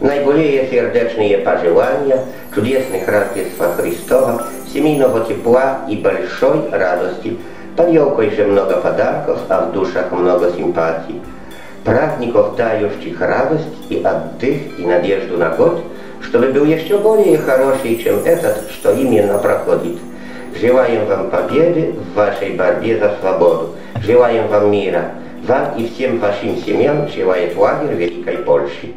Наиболее сердечные пожелания, чудесных Рождества Христова, семейного тепла и большой радости. Под елкой же много подарков, а в душах много симпатий. Праздников, дающих радость и отдых, и надежду на год, чтобы был еще более хороший, чем этот, что именно проходит. Желаем вам победы в вашей борьбе за свободу. Желаем вам мира. Вам и всем вашим семьям желает лагерь Великой Польши.